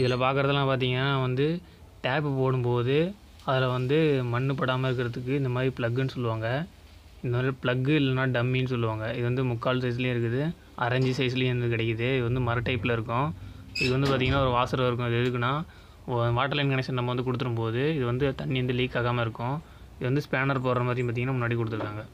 இதில் பார்க்குறதெல்லாம் பார்த்தீங்கன்னா வந்து டேப்பு போடும்போது அதில் வந்து மண் படாமல் இருக்கிறதுக்கு இந்த மாதிரி ப்ளக்குன்னு சொல்லுவாங்க. இந்த மாதிரி ப்ளக்கு இல்லைனா டம்மின்னு சொல்லுவாங்க. இது வந்து முக்கால் சைஸ்லேயும் இருக்குது. அரைஞ்சி சைஸ்லேயும் வந்து கிடைக்குது. இது வந்து மர டைப்பில் இருக்கும். இது வந்து பார்த்திங்கன்னா ஒரு வாசர் இருக்கும் இது எதுக்குன்னா வாட்டர் லைன் கனெக்ஷன் நம்ம வந்து கொடுத்துரும்போது இது வந்து தண்ணி வந்து லீக் ஆகாமல் இருக்கும். இது வந்து ஸ்பேனர் போடுற மாதிரி பார்த்திங்கன்னா முன்னாடி கொடுத்துருக்காங்க.